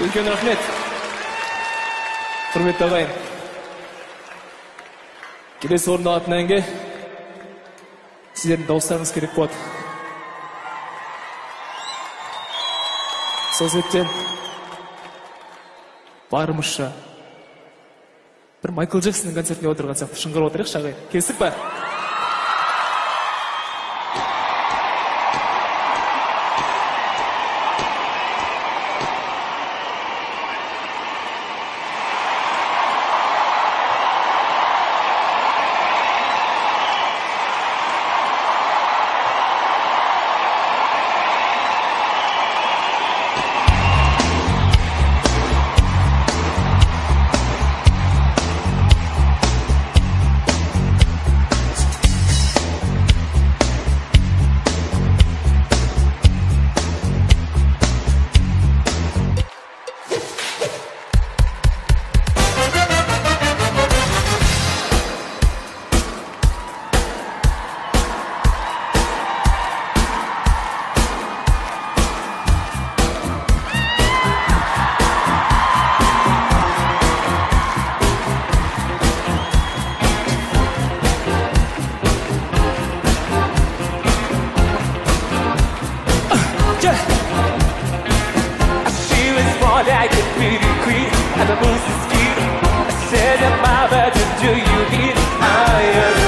үлкен рахмет. Құрметті ағайын келесі орындалатын әнге сіздердің дауыстарыңыз керек болады. Сол себептен барымызша бір майкл джексонның концертіне отырған сияқты шыңғырып отырайықшы ағайын келістік па? She was born like a pretty queen at the moon's feet. I said, Mama, do you hear? I am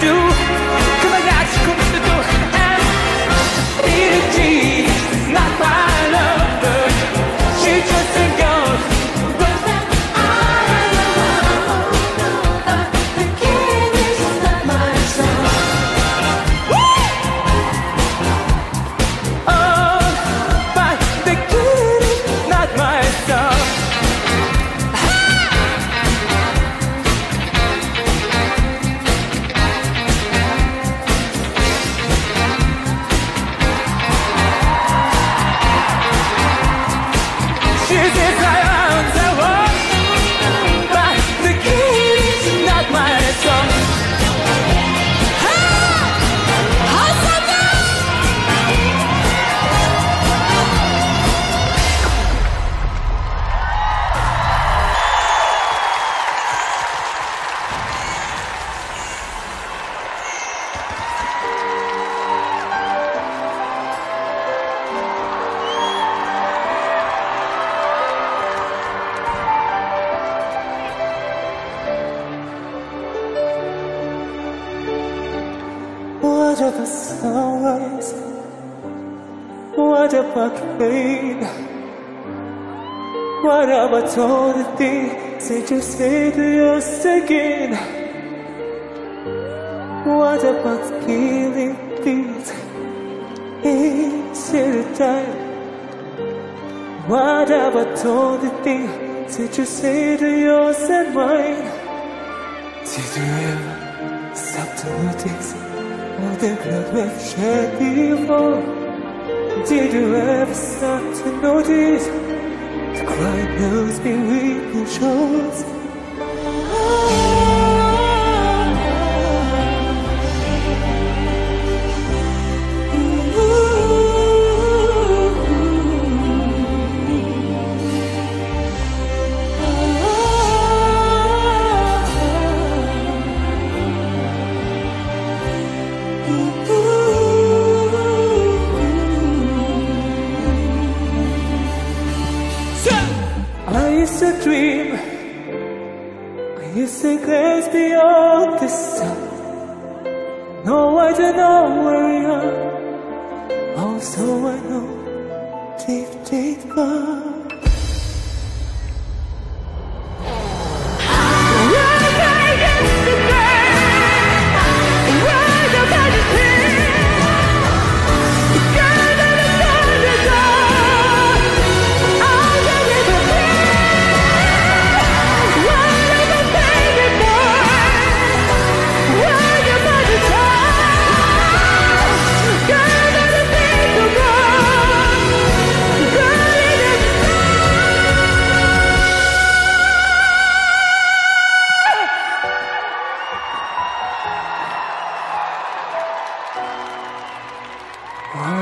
do. What about sunrise? What about rain? What about all the things that you say to yourself again? What about killing things instead of time? What about all the things that you say to yours and mine? Did you ever stop to notice blood we've shed before? Did you ever stop to notice the crying knows me weeping shores? I used a dream, I used to glance beyond the sun. No, I don't know where we are. Also, I know deep, deep down.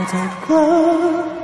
走过